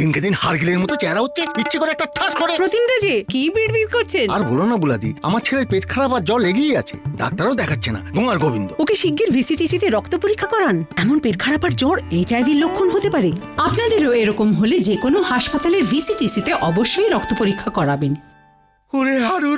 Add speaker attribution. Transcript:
Speaker 1: দিনকে দিন হারগিলের মতো চেহারা হচ্ছে ইচ্ছে করে একটা ঠাস করে।
Speaker 2: প্রতিম যে কি বিড়বিড় করছেন?
Speaker 1: আর বলো না বুলাদি আমার ছেলের পেট খারাপ আর জল লেগেই আছে ডাক্তারও দেখাচ্ছে না গোমার গোবিন্দ।
Speaker 2: ওকে শিগগির ভিসিটিসিতে রক্ত পরীক্ষা করান। এমন পেট খারাপ আর জ্বর এইচআইভির লক্ষণ হতে পারে।
Speaker 3: আপনাদেরও এরকম হলে যে কোনো হাসপাতালের ভিসিটিসিতে অবশ্যই রক্ত পরীক্ষা করাবেন।
Speaker 1: ওরে হারু